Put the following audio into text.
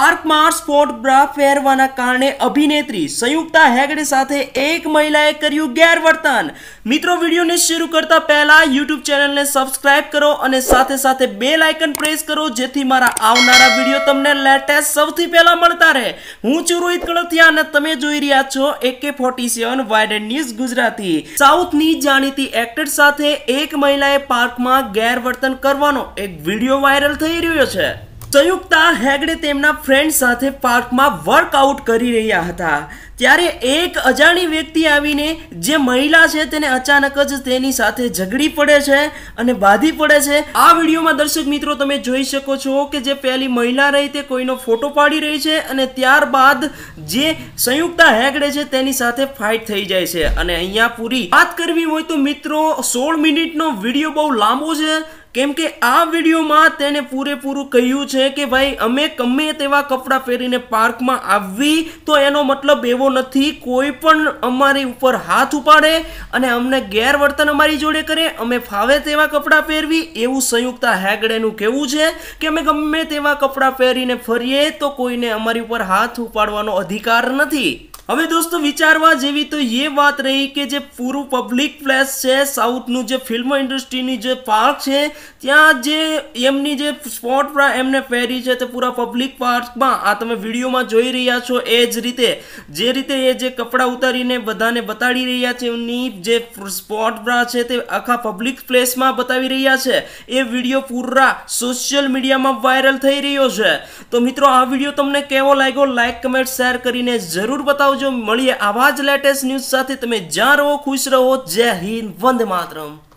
પાર્કમાં sport bra પહેરવાના કારણે અભિનેત્રી સંયુક્તા હેગડે સાથે એક મહિલાએ કર્યું ગેરવર્તન. મિત્રો, વિડીયોને શરૂ કરતા પહેલા યુટ્યુબ ચેનલને સબસ્ક્રાઇબ કરો અને સાથે સાથે બે લાઇકન પ્રેસ કરો, જેથી મારા આવનારા વીડિયો તમને લેટેસ્ટ સૌથી પહેલા મળતા રહે. હું છું રોહિત કળથિયા અને તમે જોઈ રહ્યા છો એકે ફોર્ટી સેવન વાઇડેડ ન્યૂઝ ગુજરાતી. સાઉથની જાણીતી એક્ટર સાથે એક મહિલાએ પાર્કમાં ગેરવર્તન કરવાનો એક વીડિયો વાયરલ થઈ રહ્યો છે. સંયુક્તા હેગડે તેમના ફ્રેન્ડ સાથે પાર્કમાં વર્કઆઉટ કરી રહ્યા હતા. ત્યારે એક અજાણી વ્યક્તિ આવીને જે મહિલા છે તેને અચાનક જ તેની સાથે ઝઘડી પડે છે અને બાધી પડે છે. આ વિડીયોમાં દર્શક મિત્રો તમે જોઈ શકો છો કે જે પહેલી મહિલા રહી તે કોઈનો ફોટો પાડી રહી છે અને ત્યારબાદ જે સંયુક્તા હેગડે છે તેની સાથે ફાઇટ થઈ જાય છે. અને અહીંયા પૂરી વાત કરવી હોય તો મિત્રો સોળ મિનિટનો વીડિયો બહુ લાંબો છે કેમ કે આ વિડીયોમાં તેને પૂરેપૂરું કહ્યું છે કે ભાઈ, અમે ગમે તેવા કપડાં પહેરીને પાર્કમાં આવવી તો એનો મતલબ એવો નથી, કોઈ પણ અમારી ઉપર હાથ ઉપાડે અને અમને ગેરવર્તન અમારી જોડે કરે, અમે ફાવે તેવા કપડાં પહેરવી, એવું સંયુક્તા હેગડેનું કહેવું છે કે અમે ગમે તેવા કપડાં પહેરીને ફરીએ, તો કોઈને અમારી ઉપર હાથ ઉપાડવાનો અધિકાર નથી. હવે દોસ્તો, વિચારવા જેવી તો એ વાત રહી કે જે પૂરું પબ્લિક પ્લેસ છે સાઉથનું જે ફિલ્મ ઇન્ડસ્ટ્રીની જે પાર્ક છે, ત્યાં જે એમની જે સ્પોટ એમને પહેરી છે તે પૂરા પબ્લિક પાર્કમાં આ તમે વિડીયોમાં જોઈ રહ્યા છો એ જ રીતે. જે રીતે એ જે કપડાં ઉતારીને બધાને બતાડી રહ્યા છે, એમની જે સ્પોટ બ્રા છે તે આખા પબ્લિક પ્લેસમાં બતાવી રહ્યા છે. એ વીડિયો પૂરા સોશિયલ મીડિયામાં વાયરલ થઈ રહ્યો છે. તો મિત્રો, આ વીડિયો તમને કેવો લાગ્યો? લાઇક કમેન્ટ શેર કરીને જરૂર બતાવજો. મળીએ આવા જ લેટેસ્ટ ન્યૂઝ સાથે, તમે જ્યાં રહો, ખુશ રહો. જય હિન્દ, વંદે માતરમ.